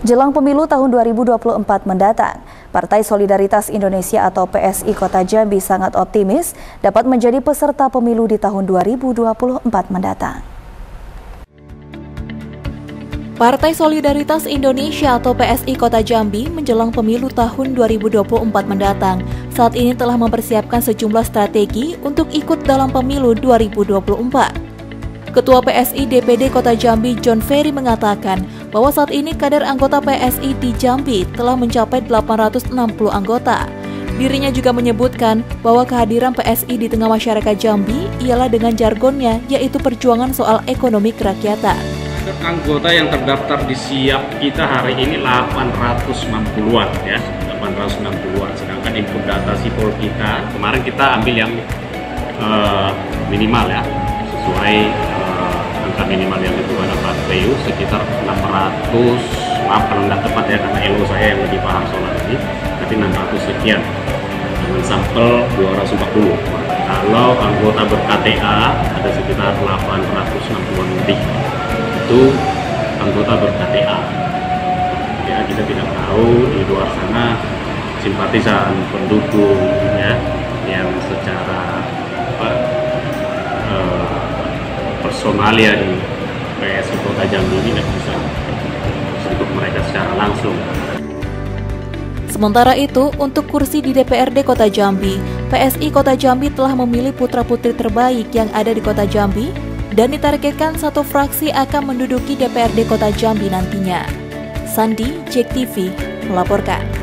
Jelang pemilu tahun 2024 mendatang, Partai Solidaritas Indonesia atau PSI Kota Jambi sangat optimis dapat menjadi peserta pemilu di tahun 2024 mendatang. Partai Solidaritas Indonesia atau PSI Kota Jambi menjelang pemilu tahun 2024 mendatang saat ini telah mempersiapkan sejumlah strategi untuk ikut dalam pemilu 2024. Ketua PSI DPD Kota Jambi John Ferry mengatakan bahwa saat ini kader anggota PSI di Jambi telah mencapai 860 anggota. Dirinya juga menyebutkan bahwa kehadiran PSI di tengah masyarakat Jambi ialah dengan jargonnya yaitu perjuangan soal ekonomi kerakyatan. Anggota yang terdaftar di siap kita hari ini 860-an ya, 860-an. Sedangkan input data sipol kita kemarin kita ambil yang uh, minimal ya, sesuai minimal yang itu pada Pak PU sekitar 600 maaf kalau nggak tepat ya karena elo saya yang lebih paham soal ini. Tapi 600 sekian. Dengan sampel 240 kalau anggota ber-KTA ada sekitar 860 lebih. Itu anggota ber-KTA. Ya kita tidak tahu di luar sana simpatisan pendukung ya yang secara personalia di PSI Kota Jambi ini tidak bisa untuk mereka secara langsung. Sementara itu, untuk kursi di DPRD Kota Jambi, PSI Kota Jambi telah memilih putra-putri terbaik yang ada di Kota Jambi dan ditargetkan satu fraksi akan menduduki DPRD Kota Jambi nantinya. Sandi, Jek TV, melaporkan.